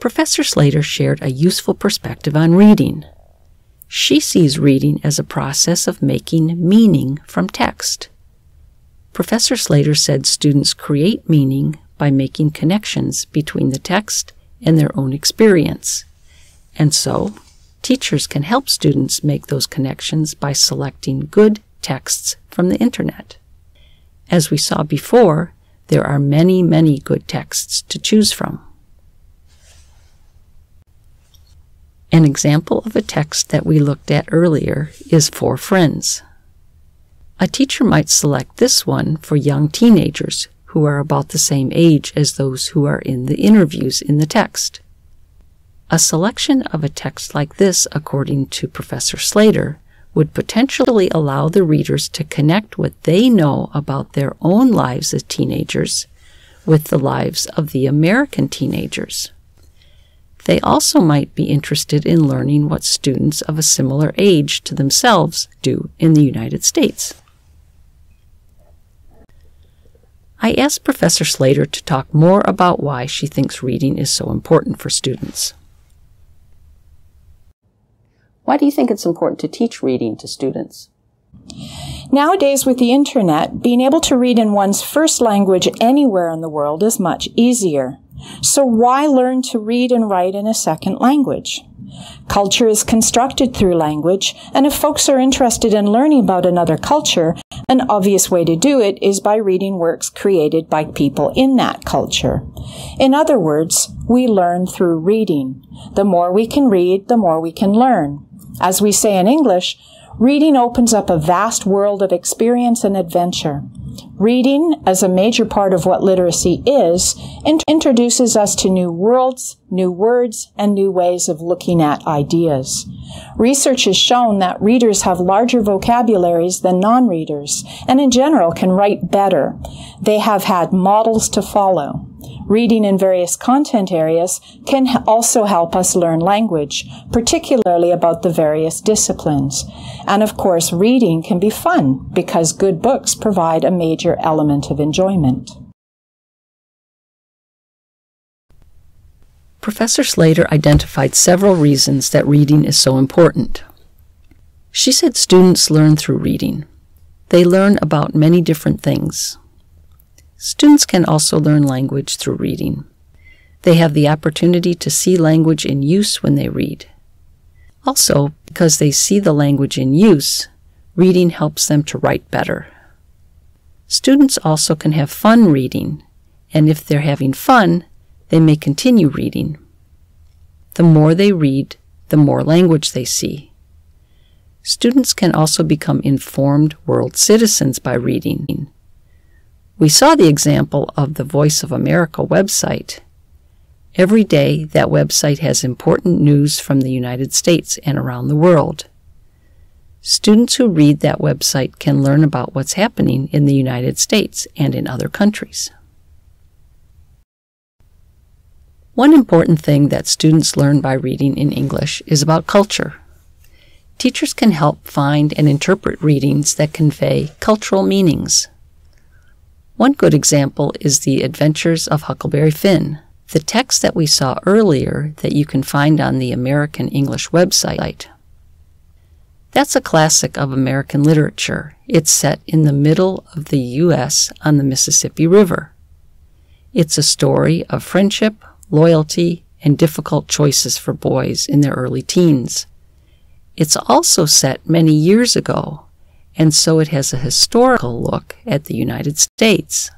Professor Slater shared a useful perspective on reading. She sees reading as a process of making meaning from text. Professor Slater said students create meaning by making connections between the text and their own experience. And so, teachers can help students make those connections by selecting good texts from the internet. As we saw before, there are many, many good texts to choose from. An example of a text that we looked at earlier is For Friends. A teacher might select this one for young teenagers who are about the same age as those who are in the interviews in the text. A selection of a text like this, according to Professor Slater, would potentially allow the readers to connect what they know about their own lives as teenagers with the lives of the American teenagers. They also might be interested in learning what students of a similar age to themselves do in the United States. I asked Professor Slater to talk more about why she thinks reading is so important for students. Why do you think it's important to teach reading to students? Nowadays, with the internet, being able to read in one's first language anywhere in the world is much easier. So why learn to read and write in a second language? Culture is constructed through language, and if folks are interested in learning about another culture, an obvious way to do it is by reading works created by people in that culture. In other words, we learn through reading. The more we can read, the more we can learn. As we say in English, reading opens up a vast world of experience and adventure. Reading, as a major part of what literacy is, int- introduces us to new worlds, new words, and new ways of looking at ideas. Research has shown that readers have larger vocabularies than non-readers, and in general can write better. They have had models to follow. Reading in various content areas can also help us learn language, particularly about the various disciplines. And of course, reading can be fun because good books provide a major element of enjoyment. Professor Slater identified several reasons that reading is so important. She said students learn through reading. They learn about many different things. Students can also learn language through reading. They have the opportunity to see language in use when they read. Also, because they see the language in use, reading helps them to write better. Students also can have fun reading, and if they're having fun, they may continue reading. The more they read, the more language they see. Students can also become informed world citizens by reading. We saw the example of the Voice of America website. Every day, that website has important news from the United States and around the world. Students who read that website can learn about what's happening in the United States and in other countries. One important thing that students learn by reading in English is about culture. Teachers can help find and interpret readings that convey cultural meanings. One good example is The Adventures of Huckleberry Finn, the text that we saw earlier that you can find on the American English website. That's a classic of American literature. It's set in the middle of the U.S. on the Mississippi River. It's a story of friendship, loyalty, and difficult choices for boys in their early teens. It's also set many years ago and so it has a historical look at the United States.